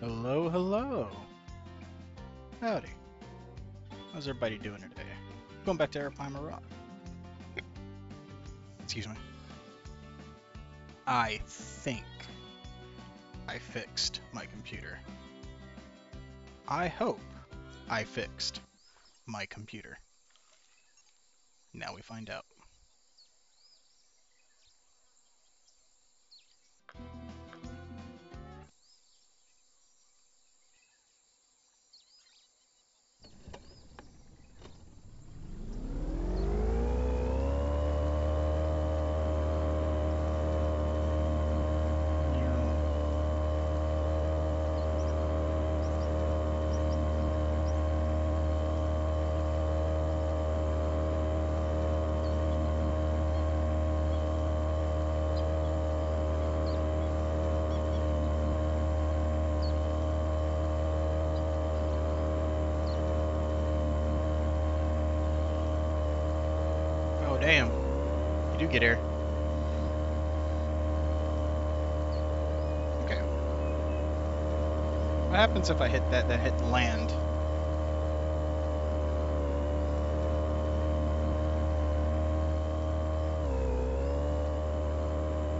Hello, hello. Howdy. How's everybody doing today? Going back to Arapaima Rock. Excuse me. I think I fixed my computer. I hope I fixed my computer. Now we find out. Happens if I hit that that hit land?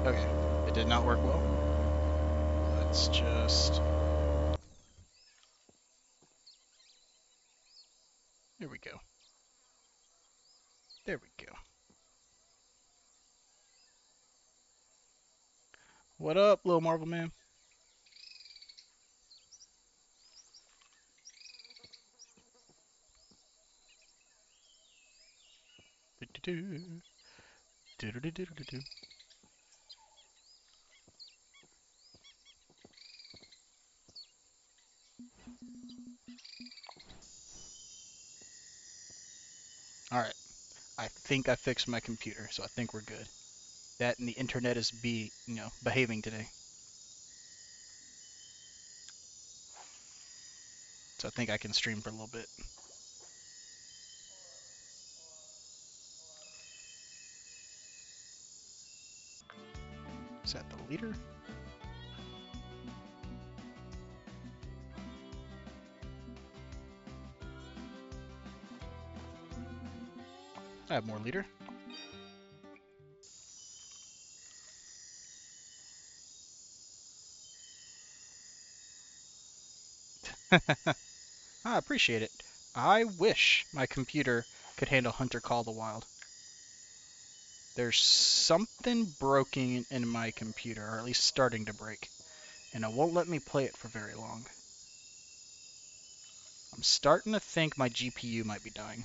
Okay. It did not work well. Let's just There we go. There we go. What up, little Marvel Man? Do-do-do. Do-do-do-do-do-do. Alright. I think I fixed my computer, so I think we're good. That and the internet is be you know, behaving today. So I think I can stream for a little bit. Leader? I have more leader. I appreciate it. I wish my computer could handle Hunter Call the Wild. There's something broken in my computer, or at least starting to break, and it won't let me play it for very long. I'm starting to think my GPU might be dying.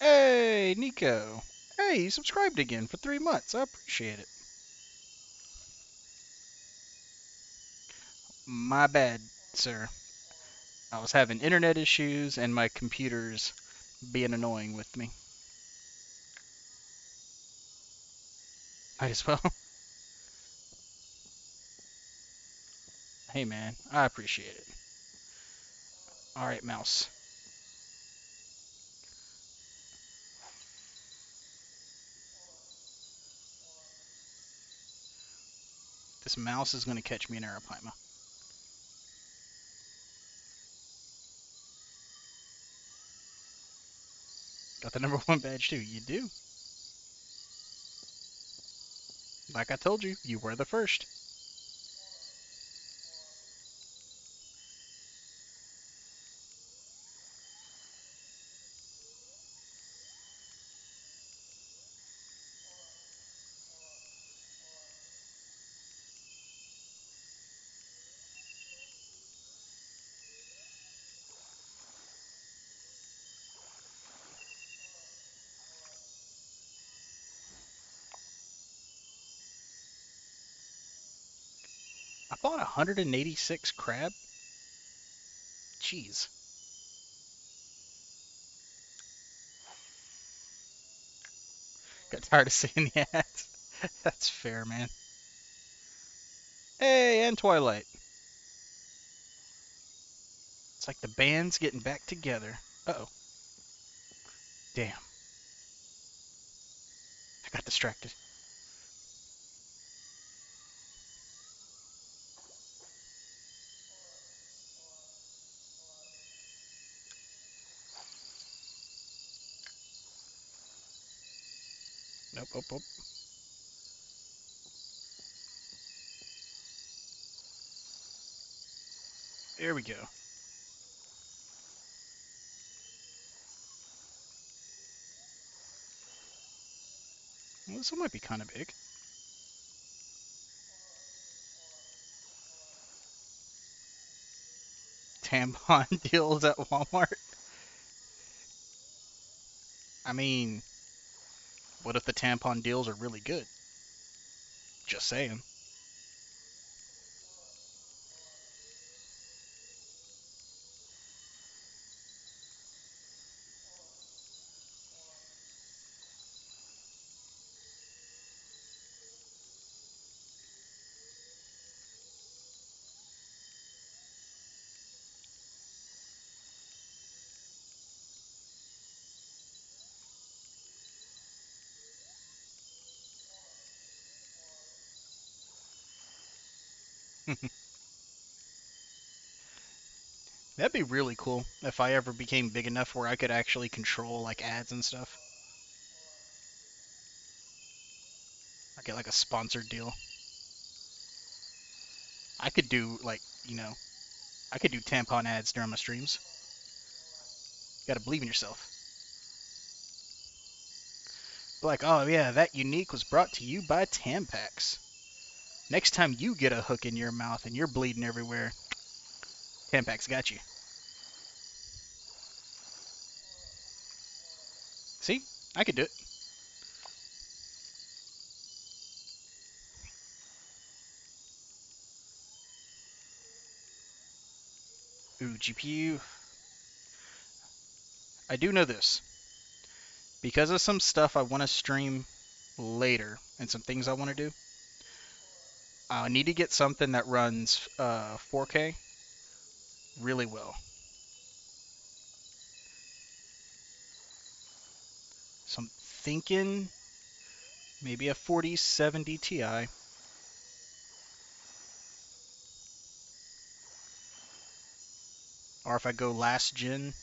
Hey, Nico. Hey, you subscribed again for three months. I appreciate it. My bad, sir. I was having internet issues and my computer's being annoying with me. Might as well. hey, man. I appreciate it. Alright, mouse. This mouse is going to catch me in Arapaima. Got the number one badge too. You do. Like I told you, you were the first. I bought 186 crab. Jeez. Got tired of seeing the ads. That's fair, man. Hey, and Twilight. It's like the band's getting back together. Uh oh. Damn. I got distracted. Nope, nope, nope. There we go. Well, this one might be kind of big. Tampon deals at Walmart. I mean, what if the tampon deals are really good? Just saying. Be really cool if I ever became big enough where I could actually control like ads and stuff. I get like a sponsored deal. I could do like, you know, I could do tampon ads during my streams. You gotta believe in yourself. Like, oh yeah, that unique was brought to you by Tampax. Next time you get a hook in your mouth and you're bleeding everywhere, Tampax got you. See? I could do it. Ooh, GPU. I do know this. Because of some stuff I want to stream later and some things I want to do, I need to get something that runs uh, 4K really well. So I'm thinking maybe a 4070 Ti. Or if I go last gen,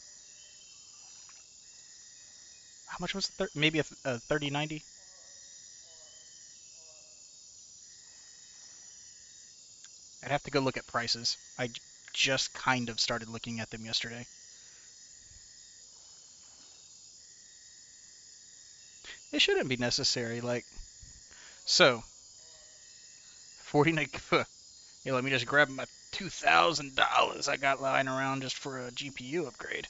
how much was it? Maybe a, a 3090? I'd have to go look at prices. I just kind of started looking at them yesterday. It shouldn't be necessary, like, so, 49, yeah, let me just grab my $2,000 I got lying around just for a GPU upgrade.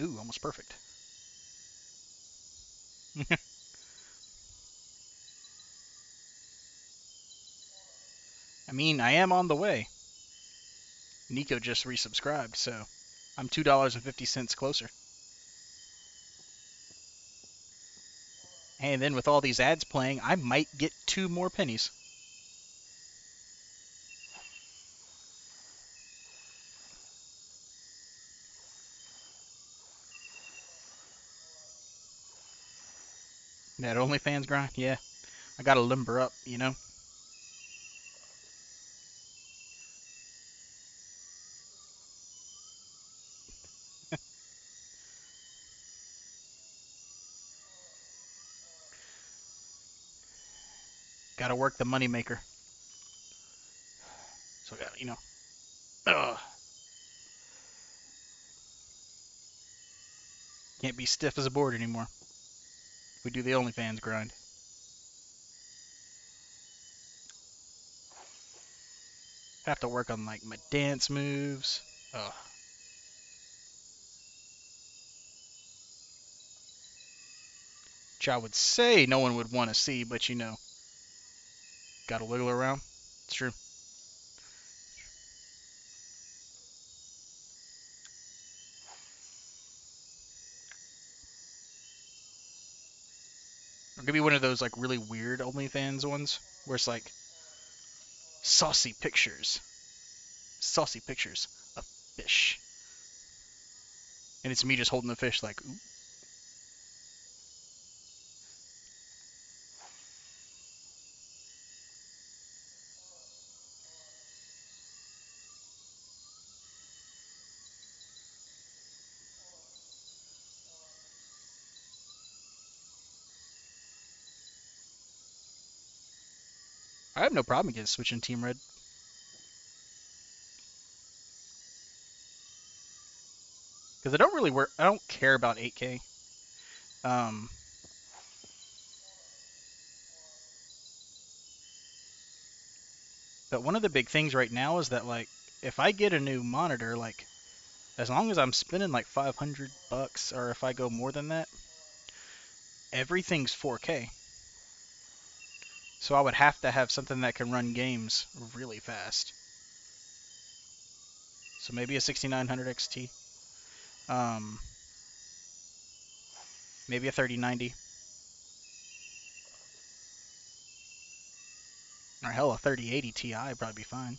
Ooh, almost perfect. I mean, I am on the way. Nico just resubscribed, so I'm $2.50 closer. And then with all these ads playing, I might get two more pennies. That OnlyFans grind? Yeah. I gotta limber up, you know? Gotta work the moneymaker. So, you know. Ugh. Can't be stiff as a board anymore. We do the OnlyFans grind. Have to work on like my dance moves. Ugh. Which I would say no one would want to see, but you know, gotta wiggle around. It's true. Or could be one of those like really weird OnlyFans ones where it's like saucy pictures. saucy pictures of fish. And it's me just holding the fish like, ooh. Have no problem against switching Team Red. Because I don't really work. I don't care about 8K. Um, but one of the big things right now is that like, if I get a new monitor, like, as long as I'm spending like 500 bucks, or if I go more than that, everything's 4K. So I would have to have something that can run games really fast. So maybe a 6900 XT. Um, maybe a 3090. Or hell, a 3080 Ti probably be fine.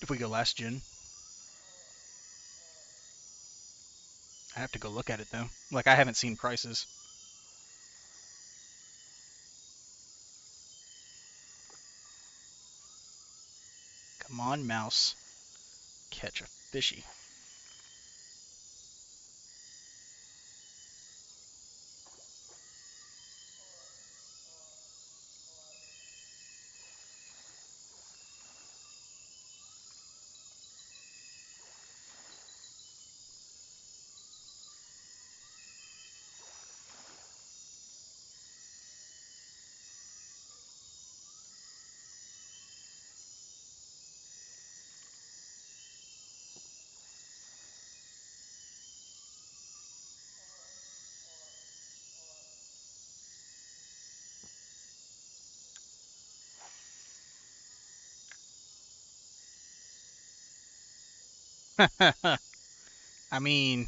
If we go last gen. I have to go look at it though. Like I haven't seen prices. Come on, mouse. Catch a fishy. I mean,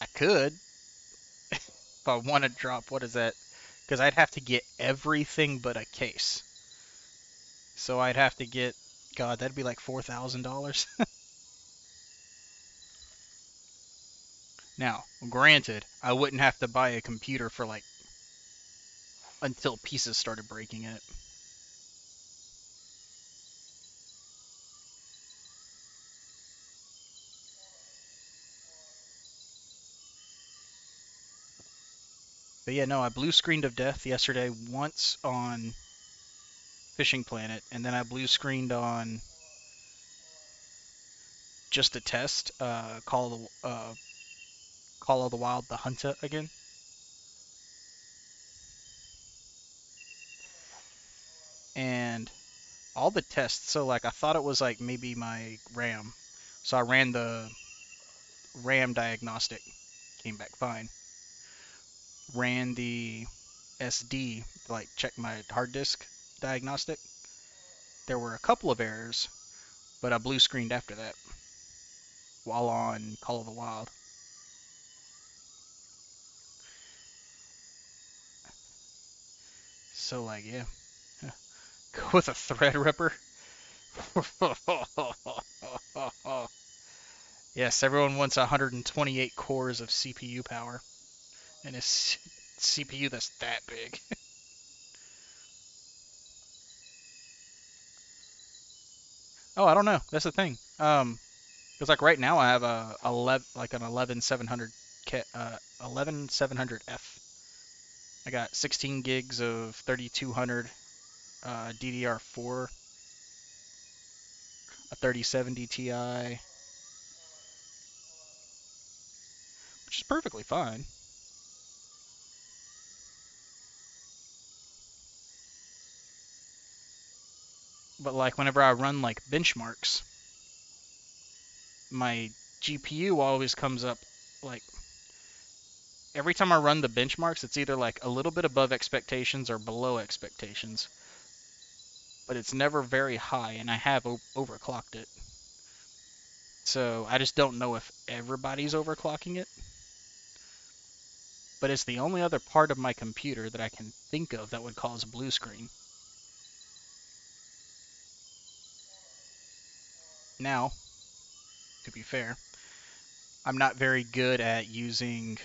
I could if I want to drop. What is that? Because I'd have to get everything but a case. So I'd have to get. God, that'd be like four thousand dollars. Now, granted, I wouldn't have to buy a computer for like until pieces started breaking in it. But yeah, no, I blue screened of death yesterday once on Fishing Planet, and then I blue screened on just a test, uh, Call the uh, Call of the Wild, the Hunter again. And all the tests, so like I thought it was like maybe my RAM, so I ran the RAM diagnostic, came back fine ran the SD, like check my hard disk diagnostic, there were a couple of errors, but I blue screened after that while on Call of the Wild. So like yeah, go with a Threadripper. yes, everyone wants 128 cores of CPU power and a C CPU that's that big. oh, I don't know. That's the thing. Um, because like right now I have a 11 like an 11700 uh 11700F. I got 16 gigs of 3200 uh, DDR4, a 3070 Ti, which is perfectly fine. But like whenever I run like benchmarks, my GPU always comes up like every time I run the benchmarks, it's either like a little bit above expectations or below expectations. But it's never very high, and I have overclocked it. So I just don't know if everybody's overclocking it. But it's the only other part of my computer that I can think of that would cause a blue screen. Now, to be fair, I'm not very good at using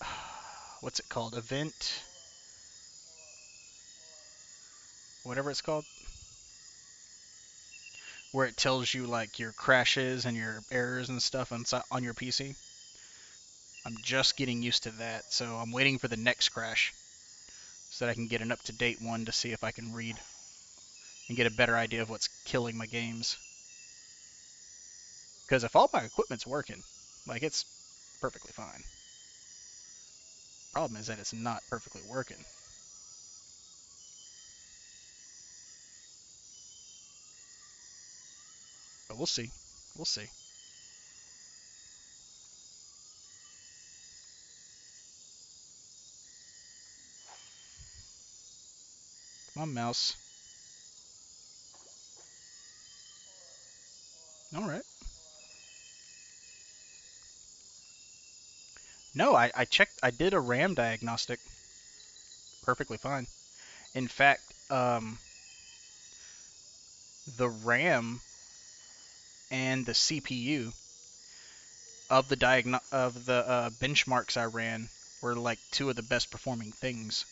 what's it called? Event whatever it's called where it tells you like your crashes and your errors and stuff on on your PC. I'm just getting used to that, so I'm waiting for the next crash so that I can get an up-to-date one to see if I can read and get a better idea of what's killing my games. Because if all my equipment's working, like it's perfectly fine. Problem is that it's not perfectly working. But we'll see. We'll see. Come on, mouse. All right. No, I, I checked. I did a RAM diagnostic. Perfectly fine. In fact, um, the RAM and the CPU of the diagno- of the uh, benchmarks I ran were like two of the best performing things.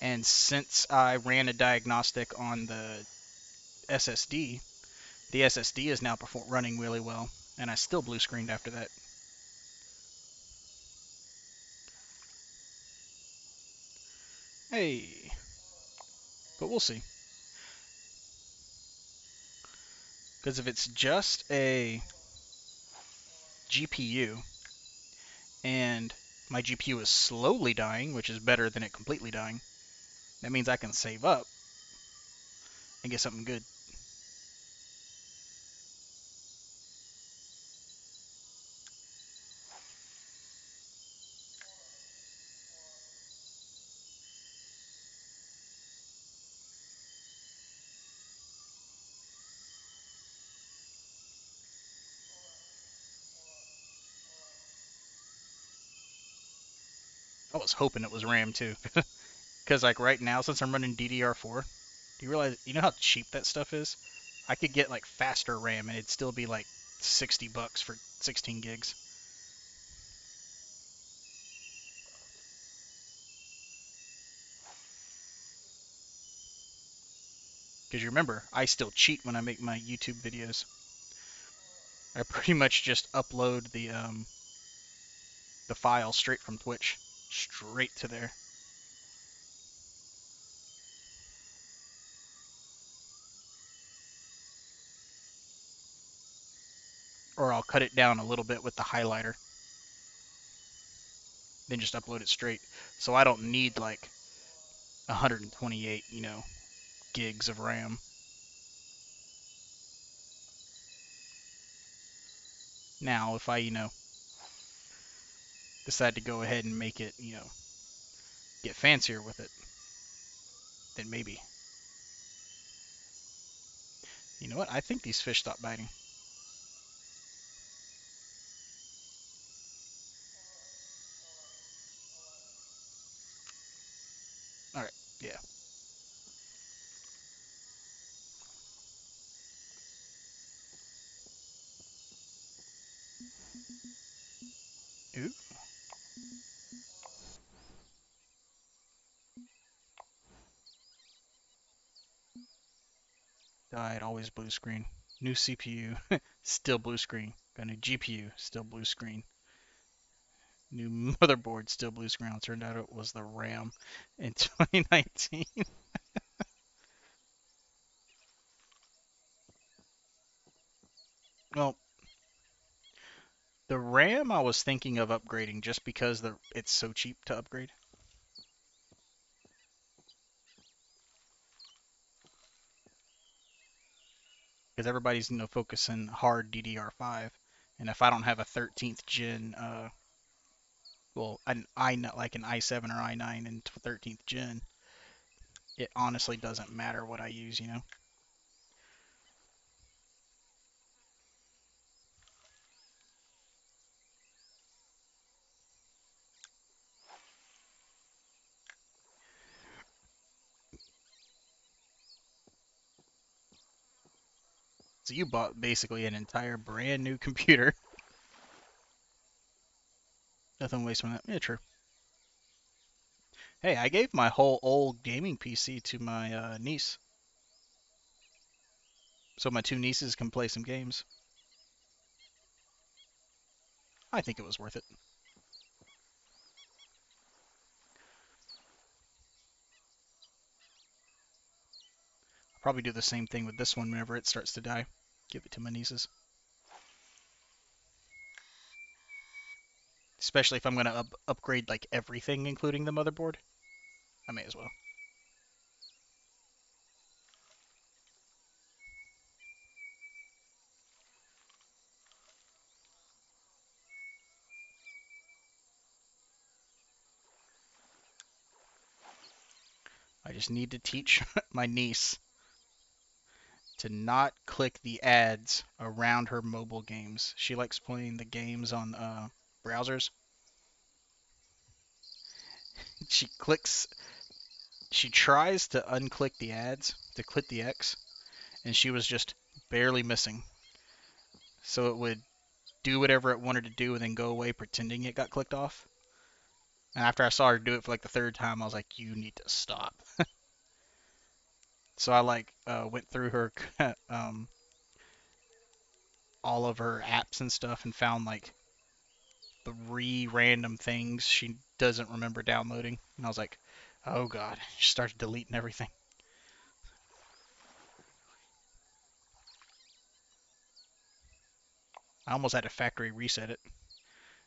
And since I ran a diagnostic on the SSD, the SSD is now running really well, and I still blue screened after that. Hey, but we'll see. Because if it's just a GPU and my GPU is slowly dying, which is better than it completely dying, that means I can save up and get something good. Was hoping it was RAM too. Because like right now, since I'm running DDR4, do you realize, you know how cheap that stuff is? I could get like faster RAM and it'd still be like 60 bucks for 16 gigs. Because you remember, I still cheat when I make my YouTube videos. I pretty much just upload the um, the file straight from Twitch, straight to there. Or I'll cut it down a little bit with the highlighter. Then just upload it straight. So I don't need like 128, you know, gigs of RAM. Now, if I, you know, decide to go ahead and make it, you know, get fancier with it, then maybe. You know what? I think these fish stopped biting. Alright, yeah. Ooh. Died, always blue screen. New CPU, still blue screen. Got a new GPU, still blue screen. New motherboard, still blue screen. It turned out it was the RAM in 2019. well, the RAM I was thinking of upgrading just because the it's so cheap to upgrade. Because everybody's you know focusing hard DDR5, and if I don't have a 13th gen, uh, well, an i like an i7 or i9 and 13th gen, it honestly doesn't matter what I use, you know. So you bought basically an entire brand new computer. Nothing waste on that. Yeah, true. Hey, I gave my whole old gaming PC to my uh, niece. So my two nieces can play some games. I think it was worth it. I'll probably do the same thing with this one whenever it starts to die. Give it to my nieces. Especially if I'm going to up upgrade like everything, including the motherboard. I may as well. I just need to teach my niece to not click the ads around her mobile games. She likes playing the games on uh, browsers. She clicks, she tries to unclick the ads to click the X, and she was just barely missing. So it would do whatever it wanted to do and then go away pretending it got clicked off. And after I saw her do it for like the third time, I was like, you need to stop. So I like uh, went through her um, all of her apps and stuff and found like three random things she doesn't remember downloading. And I was like, oh god. She started deleting everything. I almost had to factory reset it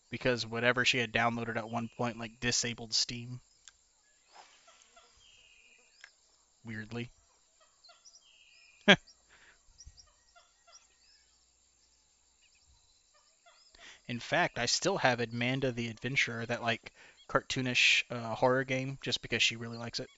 because whatever she had downloaded at one point like disabled Steam. Weirdly. In fact, I still have Amanda the Adventurer, that like cartoonish uh, horror game, just because she really likes it.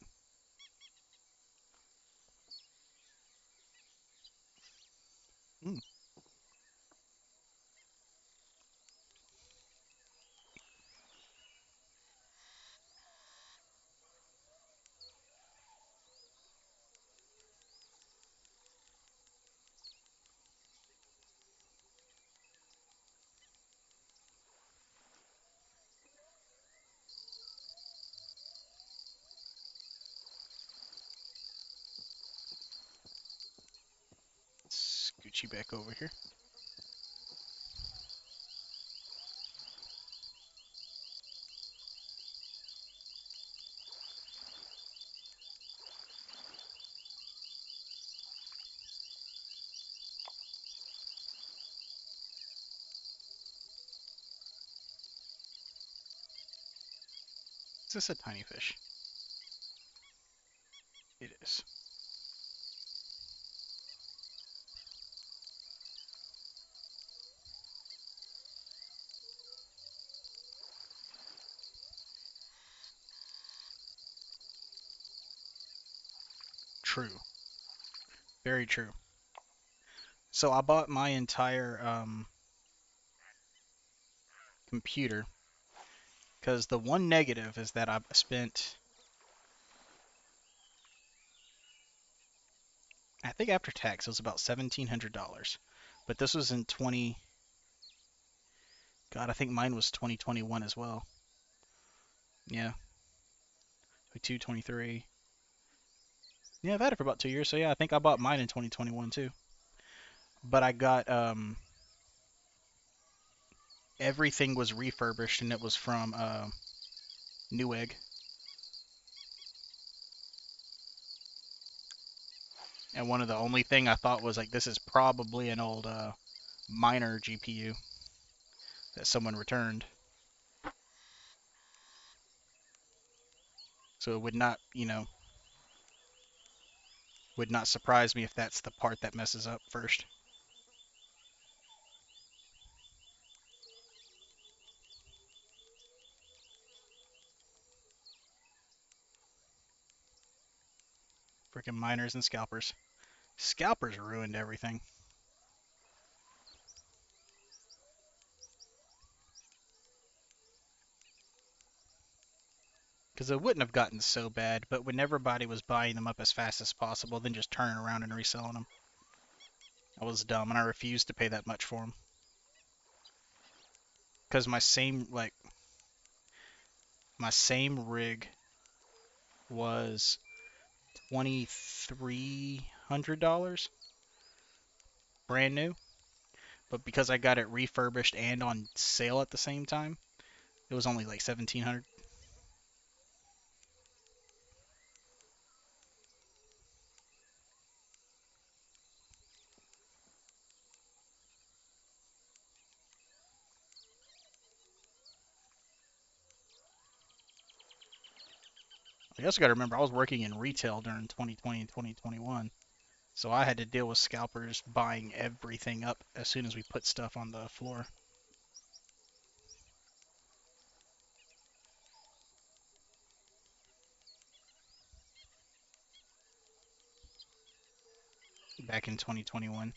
Scoochie back over here. Is this a tiny fish? It is. True. Very true. So I bought my entire um, computer because the one negative is that I've spent I think after tax it was about seventeen hundred dollars, but this was in twenty. God, I think mine was twenty twenty one as well. Yeah, two twenty three. Yeah, I've had it for about two years, so yeah, I think I bought mine in twenty twenty one too. But I got um everything was refurbished and it was from uh, Newegg. And one of the only thing I thought was like this is probably an old uh, miner GPU that someone returned. So it would not, you know, would not surprise me if that's the part that messes up first. Freaking miners and scalpers. Scalpers ruined everything. Because it wouldn't have gotten so bad, but when everybody was buying them up as fast as possible, then just turning around and reselling them. I was dumb and I refused to pay that much for them. Cause my same like my same rig was twenty three hundred dollars brand new but because i got it refurbished and on sale at the same time it was only like 1700 You also got to remember, I was working in retail during 2020 and 2021. So I had to deal with scalpers buying everything up as soon as we put stuff on the floor. Back in 2021.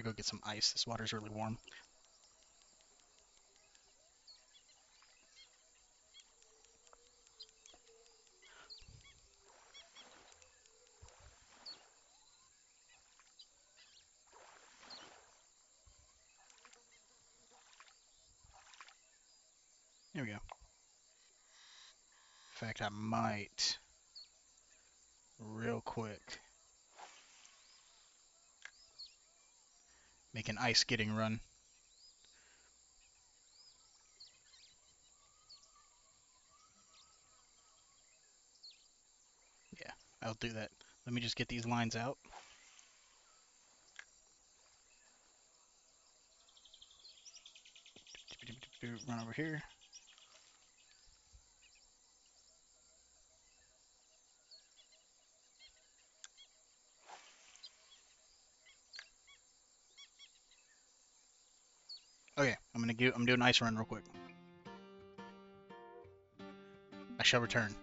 Should go get some ice. This water's really warm. There we go. In fact, I might real quick make an ice getting run. Yeah, I'll do that. Let me just get these lines out. Run over here. Okay, I'm gonna do an ice run real quick. I shall return.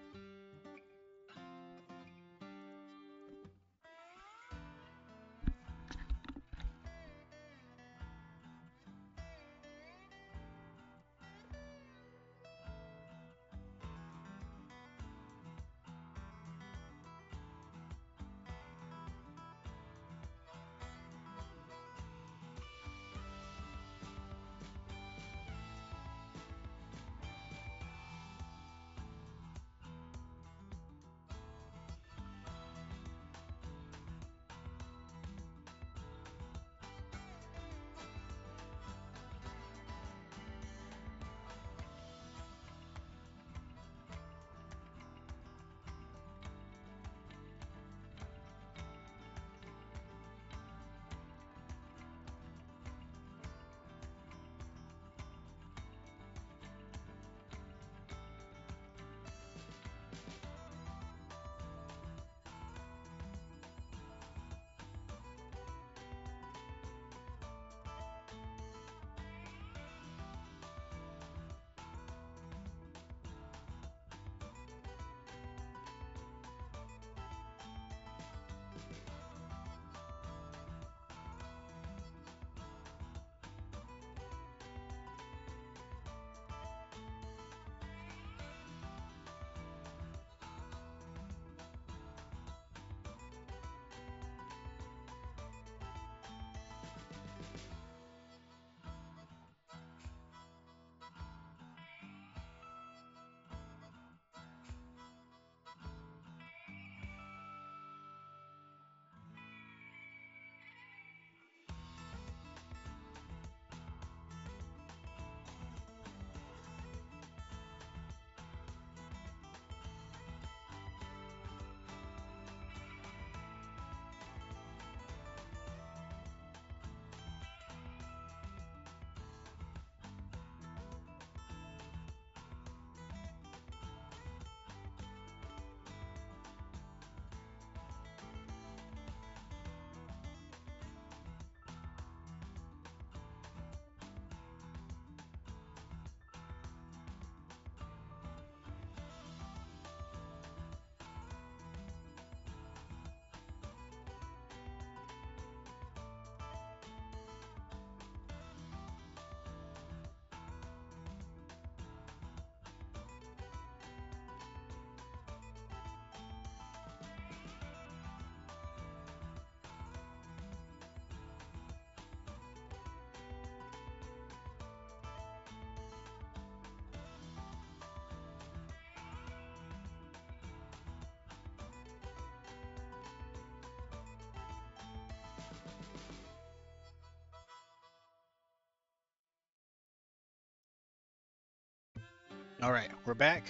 We're back,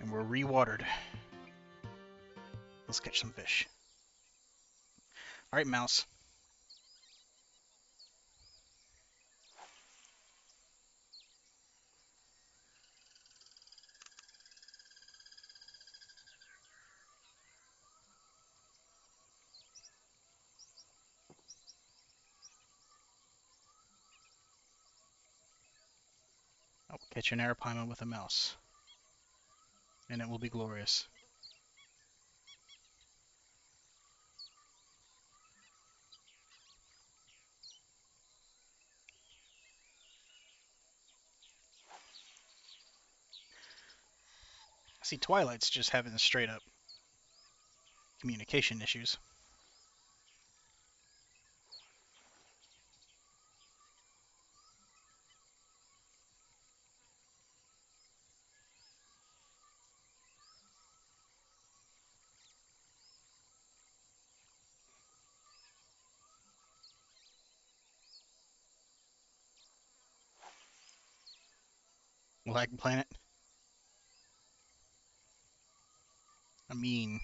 and we're rewatered. Let's catch some fish. Alright, mouse. I'll catch an arapaima with a mouse. And it will be glorious. See, Twilight's just having straight up communication issues. Lag Planet. I mean,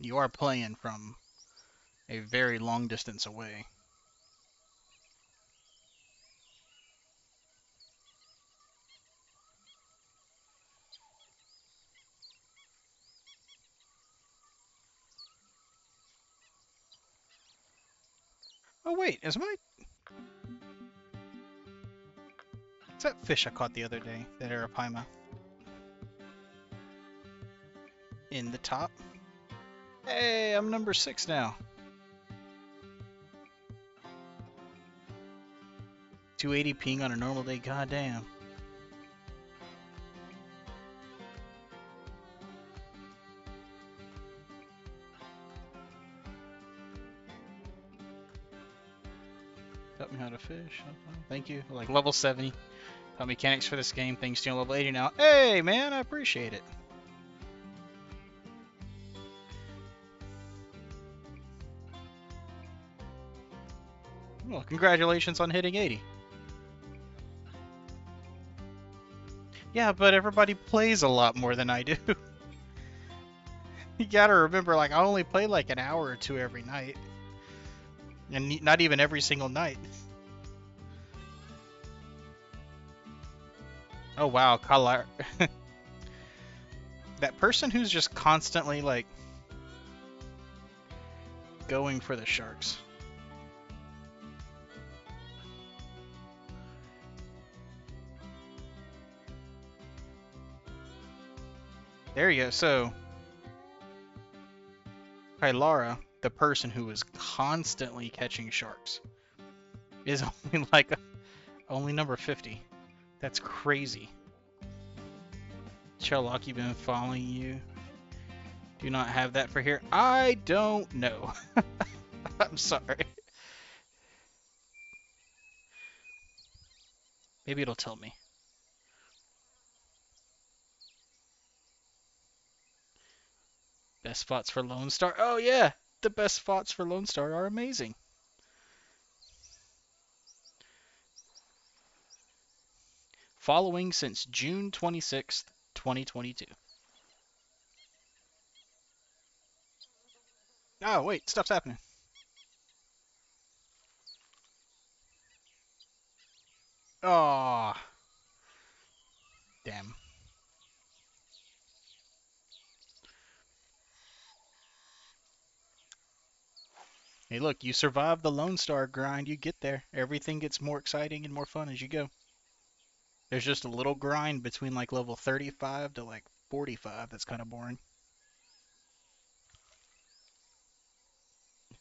you are playing from a very long distance away. Oh wait, is my... Is that fish I caught the other day, that arapaima? In the top? Hey, I'm number six now. 280 ping on a normal day, goddamn. Fish. Thank you. Like level 70. Taught mechanics for this game. Things to level 80 now. Hey, man, I appreciate it. Well, congratulations on hitting 80. Yeah, but everybody plays a lot more than I do. you gotta remember, like, I only play like an hour or two every night. And not even every single night. Oh wow, color. that person who's just constantly like going for the sharks. There you go. So, Kylara, the person who is constantly catching sharks, is only like only number 50. That's crazy. Sherlock, been following you. Do not have that for here. I don't know. I'm sorry. Maybe it'll tell me. Best spots for Lone Star. Oh yeah, the best spots for Lone Star are amazing. Following since June 26, 2022. Oh, wait, stuff's happening. Oh. Damn. Hey, look, you survive the Lone Star grind, you get there. Everything gets more exciting and more fun as you go. There's just a little grind between like level 35 to like 45 that's kind of boring.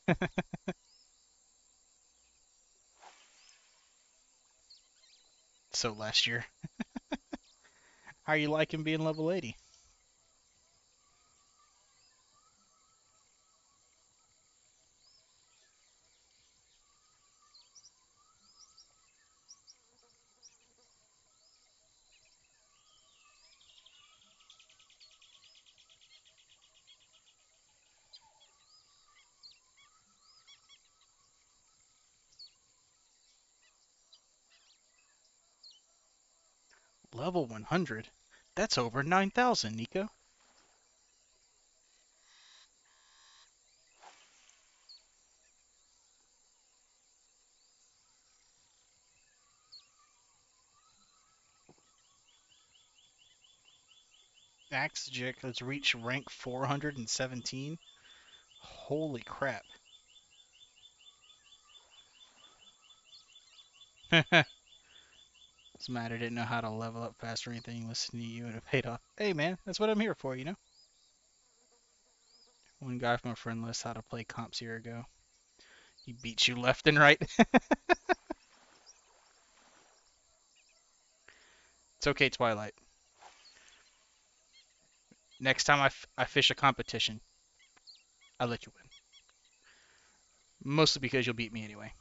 so last year. How are you liking being level 80? Level 100? That's over 9,000, Nico. Axjic has reached rank 417. Holy crap. It's mad I didn't know how to level up fast or anything. Listening to you and it paid off. Hey man, that's what I'm here for, you know? One guy from a friend list how to play comps year ago. He beats you left and right. it's okay, Twilight. Next time I, I fish a competition, I'll let you win. Mostly because you'll beat me anyway.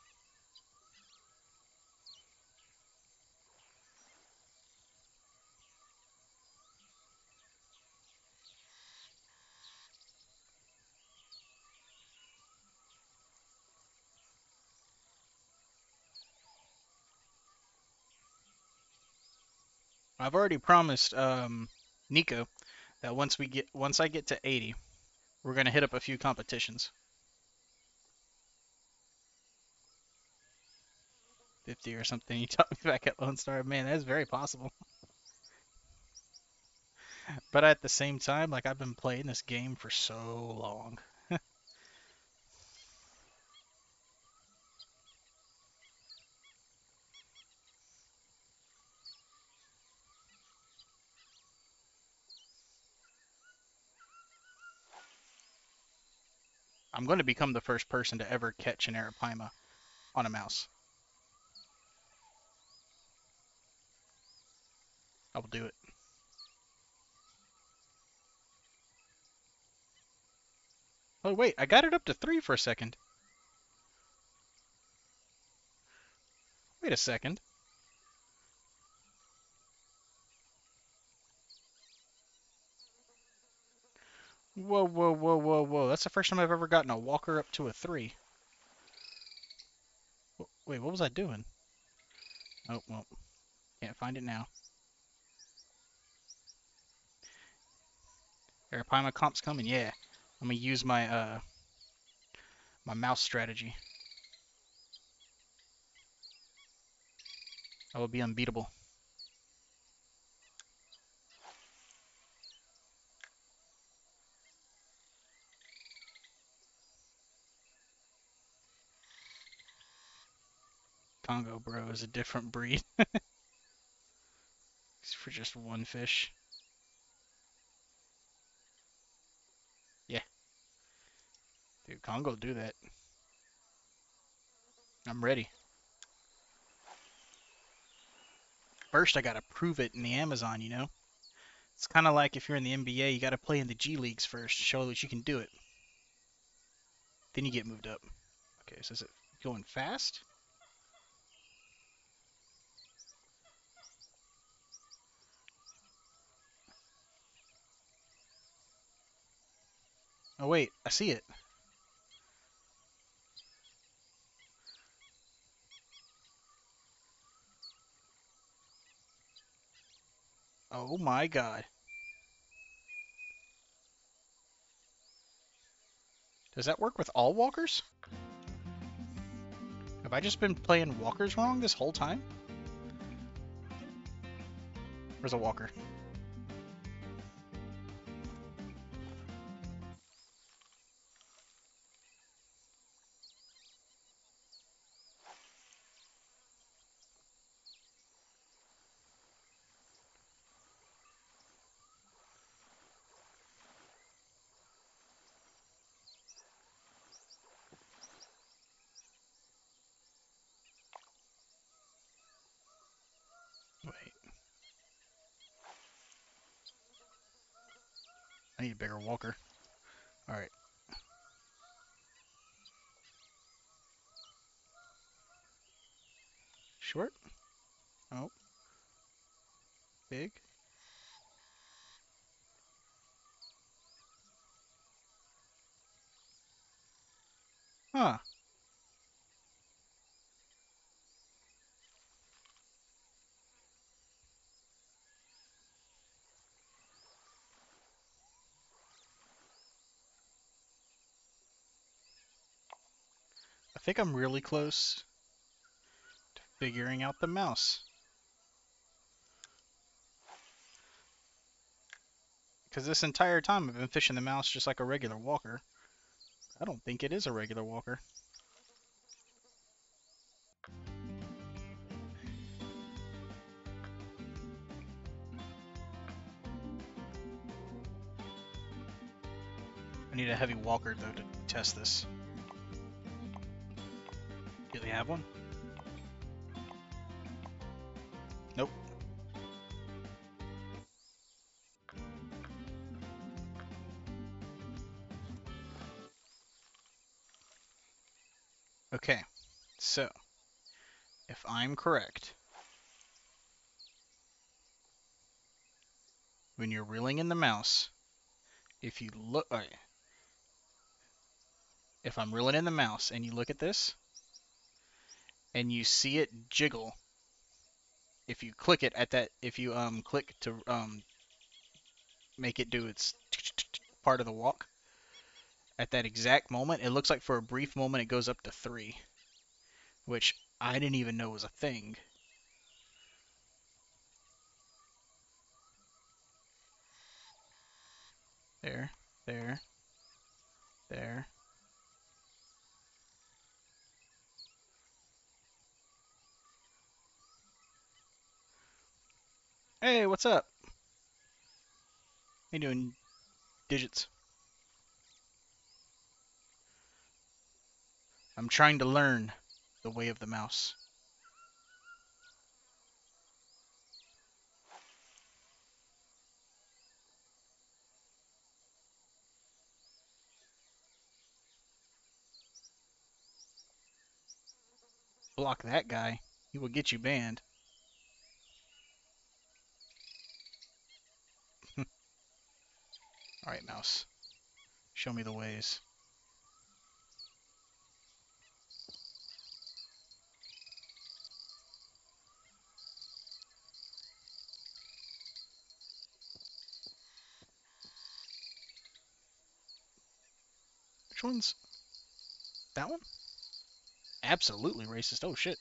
I've already promised um, Nico that once we get once I get to 80, we're gonna hit up a few competitions. 50 or something. You taught me back at Lone Star. Man, that is very possible. but at the same time, like I've been playing this game for so long. I'm going to become the first person to ever catch an arapaima on a mouse. I will do it. Oh wait, I got it up to three for a second. Wait a second. Whoa, whoa, whoa, whoa, whoa. That's the first time I've ever gotten a walker up to a three. Wait, what was I doing? Oh, well. Can't find it now. Arapaima comp's coming? Yeah. I'm gonna use my, uh, my mouse strategy. I will be unbeatable. Congo bro is a different breed. for just one fish. Yeah. Dude, Congo do that. I'm ready. First, I gotta prove it in the Amazon, you know? It's kind of like if you're in the NBA, you gotta play in the G Leagues first, show that you can do it. Then you get moved up. Okay, so is it going fast? Oh wait, I see it. Oh my god. Does that work with all walkers? Have I just been playing walkers wrong this whole time? Where's a walker? I need a bigger walker. Alright. Short? Oh. Big? Think I'm really close to figuring out the mouse. Because this entire time I've been fishing the mouse just like a regular walker. I don't think it is a regular walker. I need a heavy walker though to test this. Do they have one? Nope. Okay, so if I'm correct, when you're reeling in the mouse, if you look, if I'm reeling in the mouse and you look at this and you see it jiggle, if you click it at that, if you um click to um make it do its part of the walk, at that exact moment, it looks like for a brief moment it goes up to three, which I didn't even know was a thing. There, there, there. Hey, what's up? How you doing, digits? I'm trying to learn the way of the mouse. Block that guy. He will get you banned. Alright, mouse. Show me the ways. Which one's... That one? Absolutely racist. Oh, shit.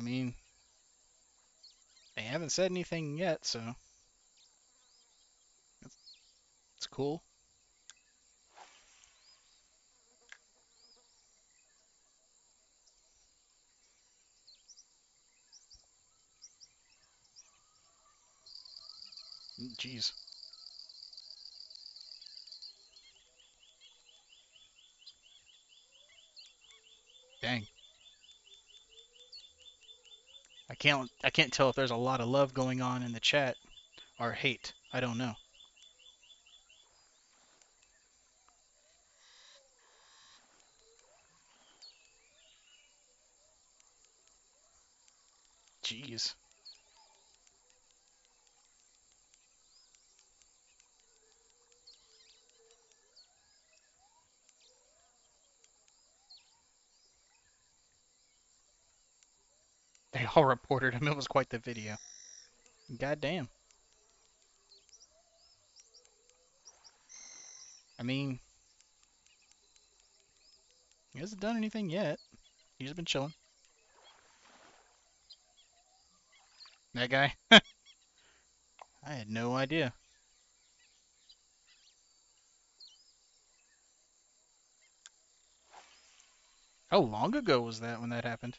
I mean, they haven't said anything yet, so it's, cool. Jeez. Can't I can't tell if there's a lot of love going on in the chat or hate. I don't know. Jeez. They all reported him. It was quite the video. God damn. I mean, he hasn't done anything yet. He's been chilling. That guy? I had no idea. How long ago was that when that happened?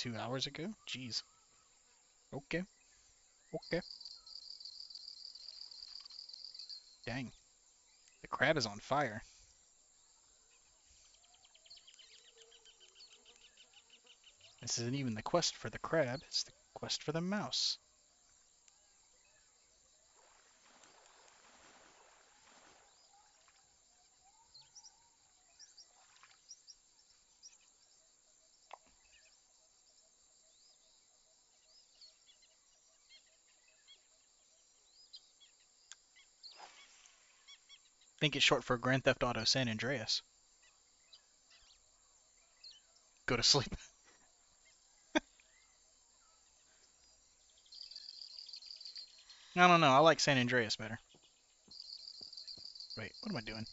Two hours ago? Jeez. Okay. Okay. Dang. The crab is on fire. This isn't even the quest for the crab, it's the quest for the mouse. Think it's short for Grand Theft Auto San Andreas. Go to sleep. I don't know. I like San Andreas better. Wait, what am I doing?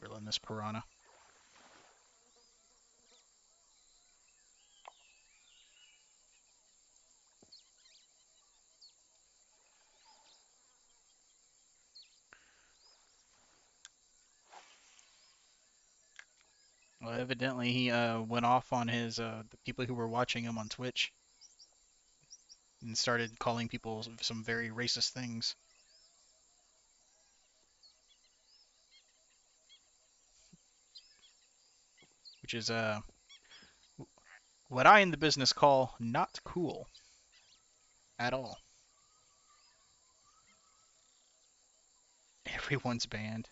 Reeling this piranha. Evidently he uh, went off on his uh, the people who were watching him on Twitch and started calling people some very racist things. Which is uh what I in the business call not cool at all. Everyone's banned.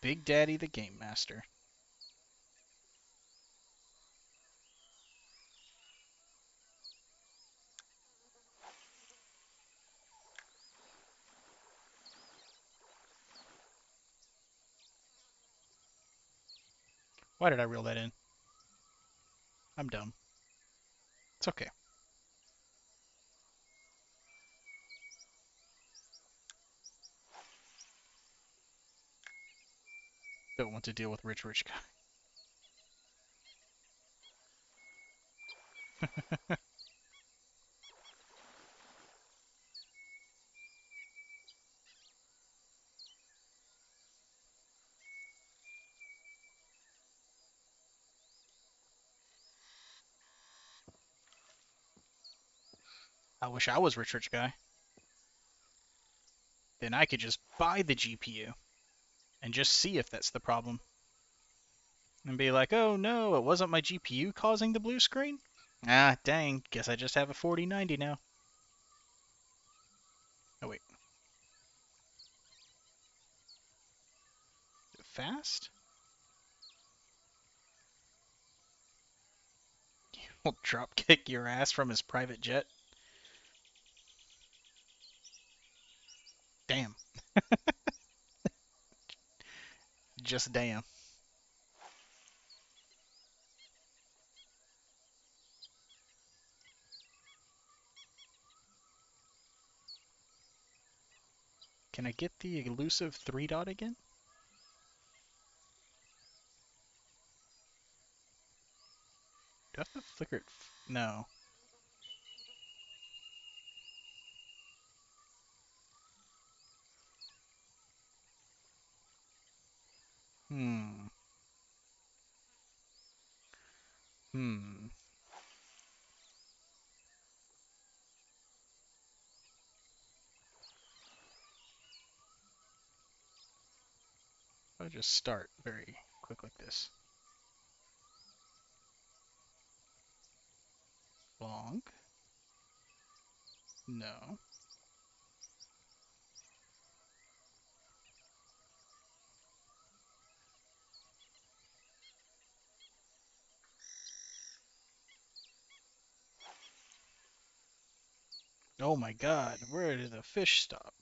Big Daddy the Game Master. Why did I reel that in? I'm dumb. It's okay. Don't want to deal with rich, rich guy. I wish I was rich, rich guy. Then I could just buy the GPU and just see if that's the problem. And be like, oh no, it wasn't my GPU causing the blue screen? Ah, dang, guess I just have a 4090 now. Oh wait. Fast? He'll drop kick your ass from his private jet. Damn. Just damn. Can I get the elusive three dot again? Do I have to flicker it? No. Hmm. Hmm. I'll just start very quick like this. Long. No. Oh my god, where did the fish stop?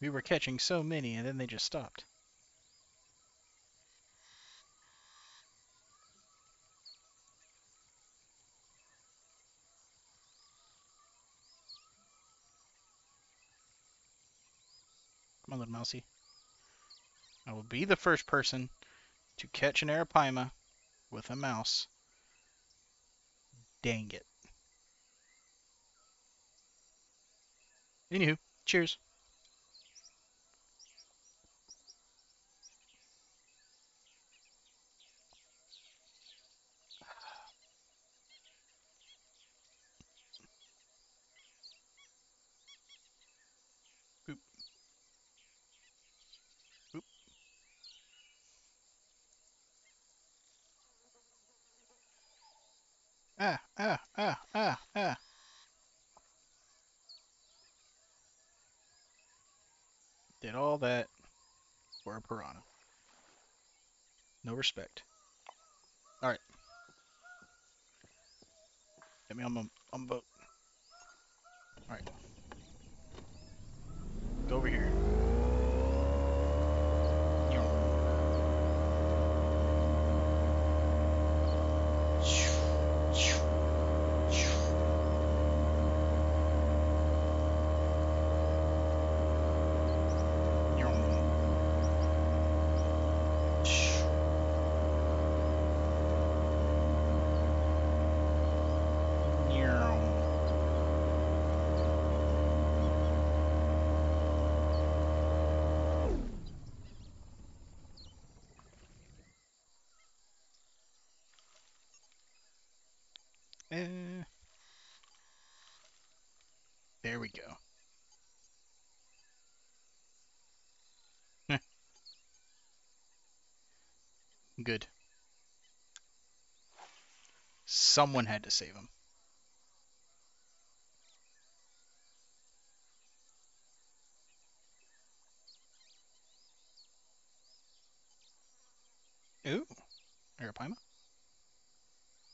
We were catching so many and then they just stopped. Come on, little mousey. I will be the first person to catch an arapaima with a mouse. Dang it. Anywho, cheers. Ah, ah, ah, ah, ah. Did all that for a piranha. No respect. Alright. Get me on my on boat. Alright. Go over here. There we go. Good. Someone had to save him. Ooh. Arapaima?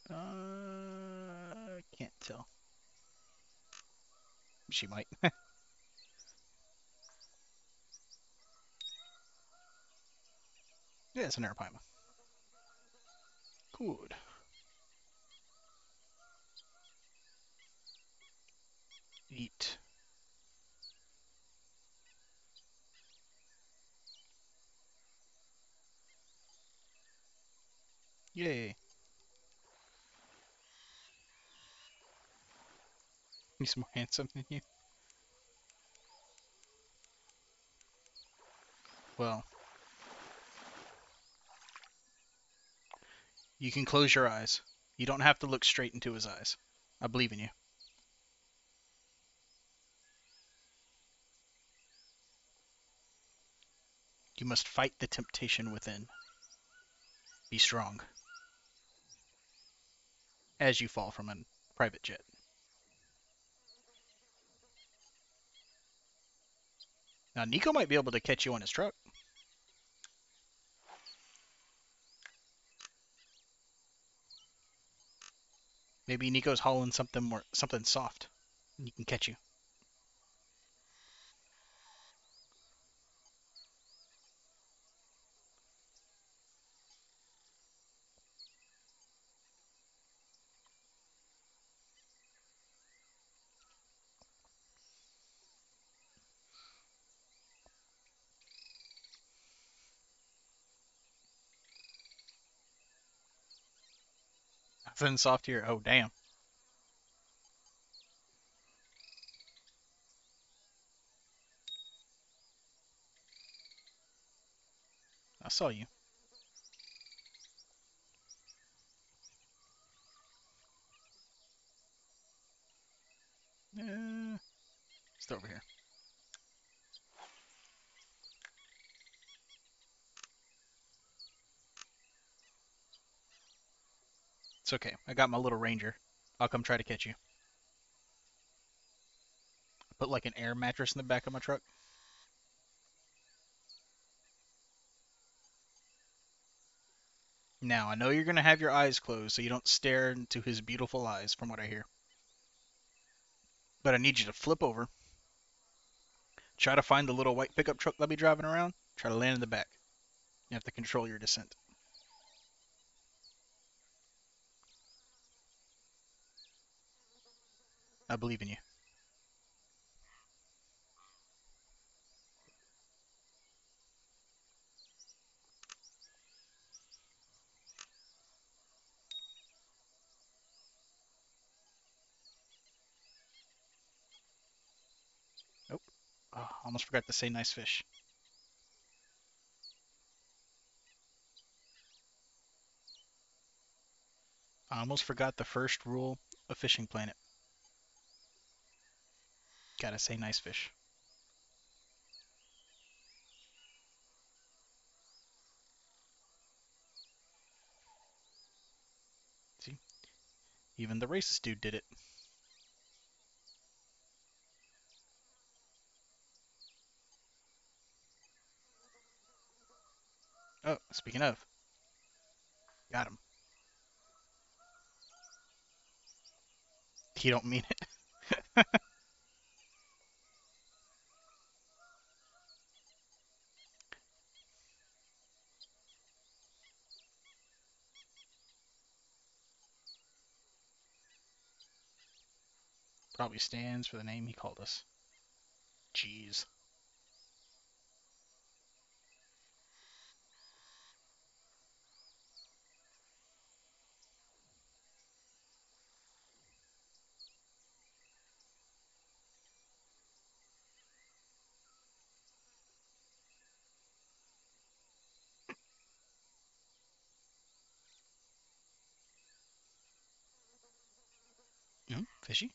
Uh, can't tell. She might. yeah, it's an Arapaima. Good. Eat. Yay. He's more handsome than you. Well. You can close your eyes. You don't have to look straight into his eyes. I believe in you. You must fight the temptation within. Be strong. As you fall from a private jet. Now, Nico might be able to catch you on his truck. Maybe Nico's hauling something more, something soft. And he can catch you. Nothing soft here. Oh, damn. I saw you. Uh, it's over here. It's okay. I got my little ranger. I'll come try to catch you. Put like an air mattress in the back of my truck. Now, I know you're going to have your eyes closed so you don't stare into his beautiful eyes, from what I hear. But I need you to flip over. Try to find the little white pickup truck that'll be driving around. Try to land in the back. You have to control your descent. I believe in you. Oh, oh almost forgot to say nice fish. I almost forgot the first rule of Fishing Planet. Gotta say nice fish. See? Even the racist dude did it. Oh, speaking of. Got him. He don't mean it. Probably stands for the name he called us. Jeez. Hmm, fishy.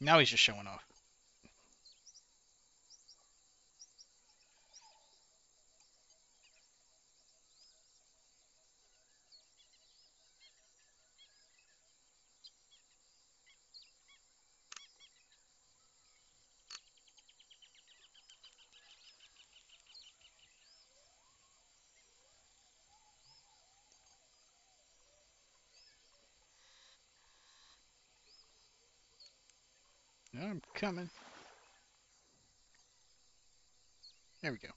Now he's just showing off. I'm coming. There we go.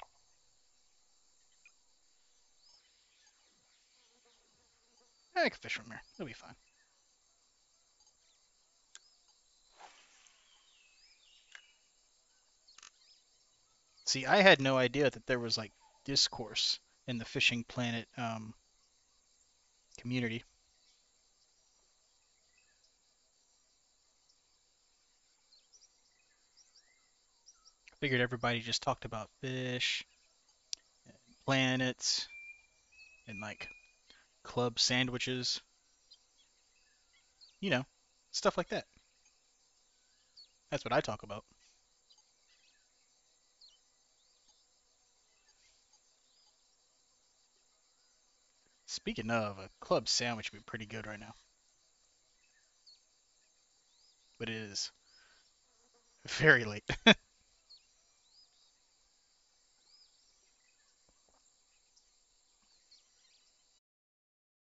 I can fish from here. It'll be fine. See, I had no idea that there was like discourse in the Fishing Planet um, community. Figured everybody just talked about fish, and planets, and like club sandwiches. You know, stuff like that. That's what I talk about. Speaking of, a club sandwich would be pretty good right now. But it is very late.